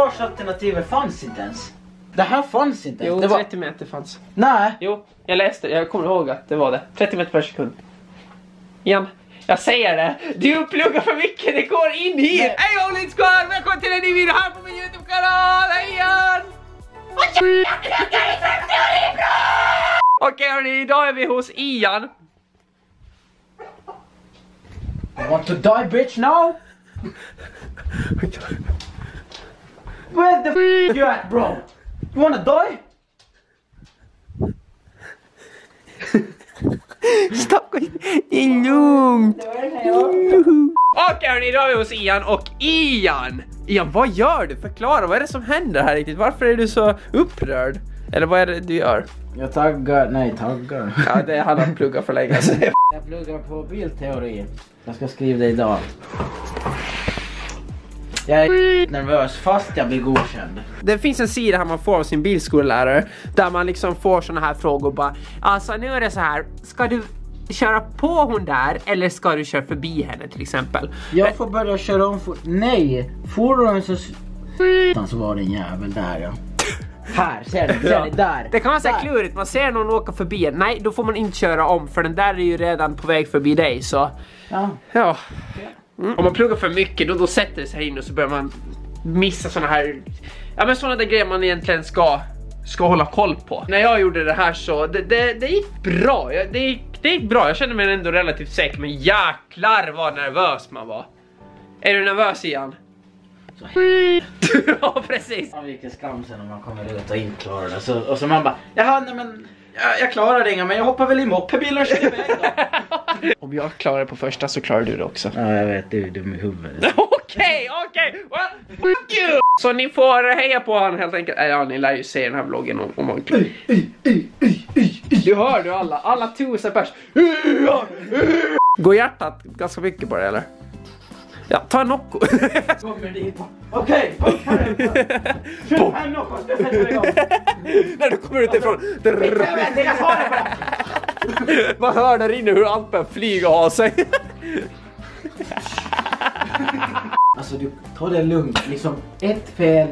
Försvarsalternativet fanns inte ens. Det här fanns inte ens. Jo, det var... 30 meter fanns. Nej. Jo, jag läste, jag kommer ihåg att det var det. 30 meter per sekund. Igen. Jag säger det, du pluggar för mycket, det går in hit! Hej Olin Squad! Välkommen till en ny video här på min YouTube-kanal! Hej igen! Okej hörni, idag är vi hos Ian. You want to die bitch now? Where the f you at bro? You wanna die? Stopp, det är lugnt. Okej hörni, idag är vi hos Ian och Ian! Ian, vad gör du? Förklara, vad är det som händer här riktigt? Varför är du så upprörd? Eller vad är det du gör? Jag taggar, nej taggar. Ja, det han har pluggat för länge sedan. Jag pluggar på bilteori. Jag ska skriva det idag. Jag är nervös fast jag blir godkänd. Det finns en sida här man får av sin bilskollärare där man liksom får såna här frågor bara Alltså nu är det så här, ska du köra på hon där eller ska du köra förbi henne till exempel? Jag får börja köra om fort. Nej! Fordonen så... Så var det en jävel där ja. Här, ser ni? Ser ni? Där! Det kan vara så här Där. klurigt, man ser någon åka förbi en. Nej, då får man inte köra om för den där är ju redan på väg förbi dig så Ja. ja. Mm. Om man pluggar för mycket då, då sätter det sig in och så börjar man missa såna här, ja men såna där grejer man egentligen ska, ska hålla koll på. När jag gjorde det här så, det, det, det gick bra. Det, gick, det gick bra, jag kände mig ändå relativt säker men jäklar vad nervös man var. Är du nervös Ian? Så ja precis. Ja, vilken skam sen när man kommer ut och inte klarar det. Så, och så man bara, jaha nej men jag, jag klarar det inga men jag hoppar väl i moppebilen och kör iväg då. Om jag klarar det på första så klarar du det också. ja jag vet, du är dum i huvudet. Okej, okej! Well, fuck you! Så ni får heja på honom helt enkelt. Äh, Ja, ni lär ju se den här vloggen om, om man Du hör du alla, alla tusen pers. Går hjärtat ganska mycket på det eller? Ja, ta en Nocco. Kommer dit okej, Kör här något, nu sätter igång. När du kommer ut ifrån. Jag jag svarar på det. Man hör där inne hur Ampen flyger har sig. Alltså du, ta det lugnt. Liksom ett fel,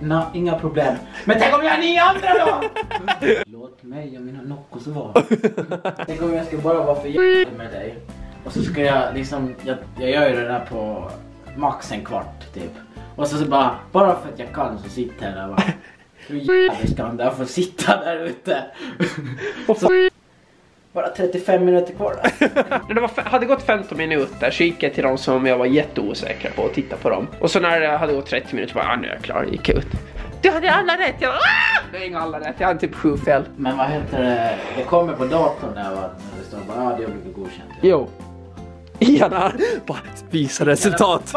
na, inga problem. Men tänk om jag har nio andra då? Låt mig och mina Noccos vara. Tänk om jag ska bara vara för jävla med dig. Och så ska jag liksom, jag, jag gör ju det där på max en kvart typ. Och så, så bara, bara för att jag kan så sitter jag där bara. Hur jävla ska han där få sitta där ute? Så, bara 35 minuter kvar. När det var, hade gått 15 minuter så gick jag till de som jag var jätteosäker på och tittade på dem. Och så när det hade gått 30 minuter bara, ah, nu är jag klar, gick jag ut. Du hade alla rätt, jag bara, ah! Jag har inga alla rätt, jag hade typ sju fel. Men vad heter det? Det kommer på datorn där va? När det står bara ja, det har blivit godkänt. Jo. Ian bara visa resultat.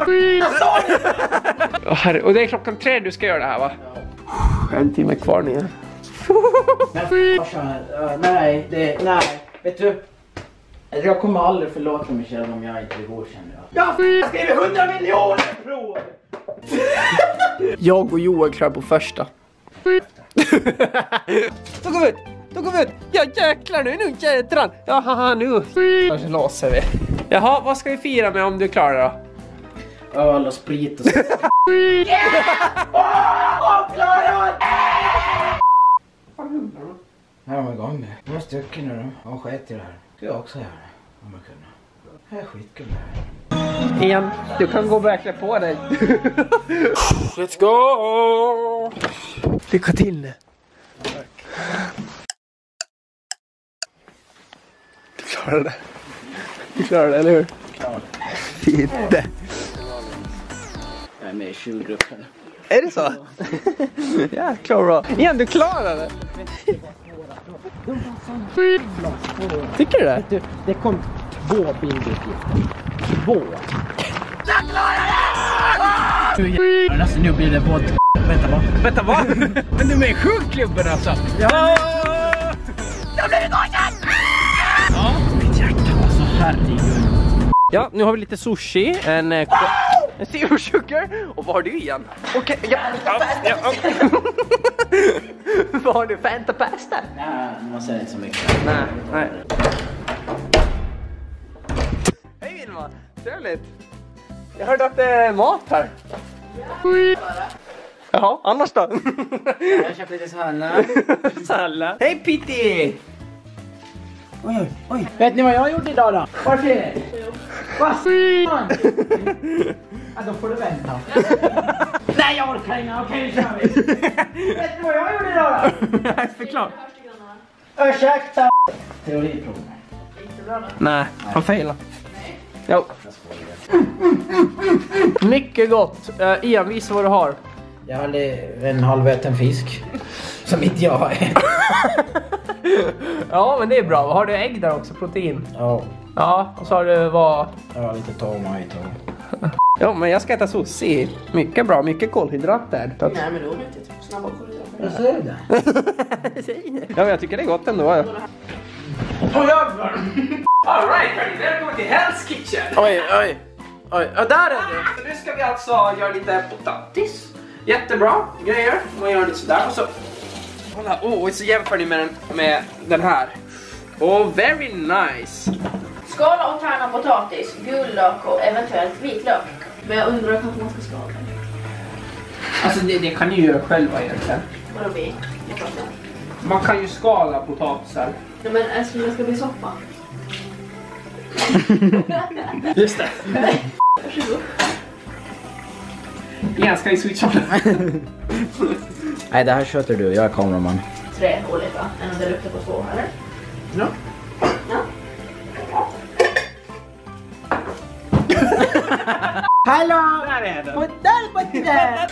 Herre, och det är klockan tre du ska göra det här va? En timme kvar uh, nej, det, nej. Vet du? Jag kommer aldrig förlåta mig själv om jag inte blir godkänd. Jag har skrivit 100 miljoner prov! Jag och Joel klarar på första. Då går vi ut! Då går vi ut! Ja jäklar nu, nu jädrar! Ja haha nu Kanske låser vi. Jaha, vad ska vi fira med om du klarar det då? Öl och sprit och så. Här är de igång nu. Några stycken nu då. De sket i det här. Ska jag också göra det. Om jag kunde. Det här är skitkul det här. Ian, du kan gå och verkligen på dig. Let's go! Lycka till nu. Du klarar det. Du klarar det, eller hur? Klart. Fint. Jag är med i tjurgruppen. Är det så? Jäklar bra. Ian, du klarar det. Tycker du det? Du, det kom två bilduppgifter. Två. Nu, alltså, nu blir det både... Vänta va? Vänta, vad? Men du är med i sjukklubben alltså? Ja! Ja. Mitt hjärta alltså herregud. Ja, nu har vi lite sushi, en... Eh, en zero sugar. Och vad har du igen? Okej, ja. ja, ja, ja. vad har du? Fanta pasta? Nej, man säger inte så mycket. Nej, nej. Hej Vilma! Trevligt! Jag hörde att det är mat här. Jaha, annars då? Jag har köpt lite sallad. Sallad. Hej Pitti! Oj, oj, oj. Vet ni vad jag gjorde idag då? Varför? Vad fan? Ja, då får du vänta. Nej, jag orkar inte. Okej, nu kör vi. Vet ni vad jag gjorde idag då? Förklara. Ursäkta. Teoriprov. Nej, han failar. Jo. Mycket gott. Uh, Ian, visa vad du har. Jag hade en halväten fisk. Som inte jag äter. Ja, men det är bra. Har du ägg där också? Protein? Ja, Ja, och så har du vad? jag har lite tomate och... Jo, men jag ska äta sushi. Mycket bra, mycket kolhydrater. Nej men då är det inte snabba kolhydrater. Jag ser det. Ja, men jag tycker det är gott ändå. Ja. Åh jävlar! Alright välkommen till Hell's Kitchen! Oj, oj. Oj, ja, där är det. Så nu ska vi alltså göra lite potatis. Jättebra grejer. Man gör lite sådär och så... Kolla, oh, och så jämför ni med den, med den här. Oh, very nice. Skala och tärna potatis, gul lök och eventuellt vitlök. Men jag undrar kanske man ska skala den. Alltså det, det kan ni göra själva egentligen. Vadå vi? Jag pratar. Man kan ju skala potatisar. Nej men älskling det ska bli soppa. Just det. Varsågod. Igen ska vi switcha på. Nej, det här sköter du. Jag är kameraman. Tre olika. En och det luktar på två eller? Ja. Ja. Hallå! Där är den. På där, på där!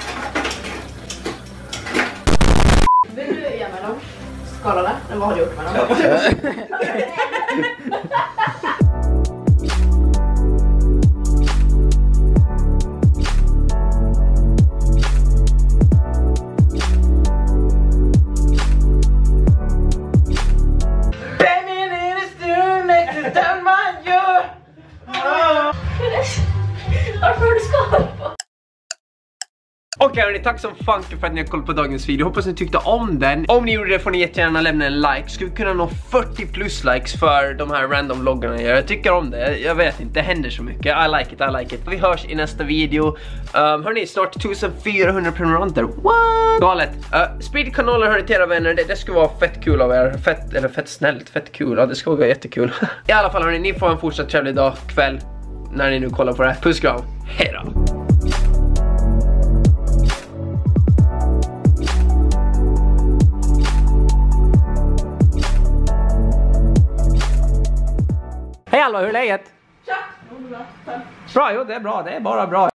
Vill du ge mig dem? Skalade? Eller vad har du gjort med dem? Varför har du skalat Okej Okej hörni, tack som fanken för att ni har kollat på dagens video. Hoppas ni tyckte om den. Om ni gjorde det får ni jättegärna lämna en like. Skulle vi kunna nå 40 plus likes för de här random vloggarna jag gör? Jag tycker om det. Jag vet inte, det händer så mycket. I like it, I like it. Vi hörs i nästa video. Um, hörni, snart 1400 prenumeranter. What? Galet. Uh, sprid kanaler hörni till era vänner. Det, det skulle vara fett kul av er. Fett, eller fett snällt, fett kul. Ja, det skulle vara jättekul. I alla fall hörni, ni får en fortsatt trevlig dag, kväll. När ni nu kollar på det här. Puss kram. Hejdå. Hej Alva, hur är läget? Tja! Bra, jo det är bra, det är bara bra.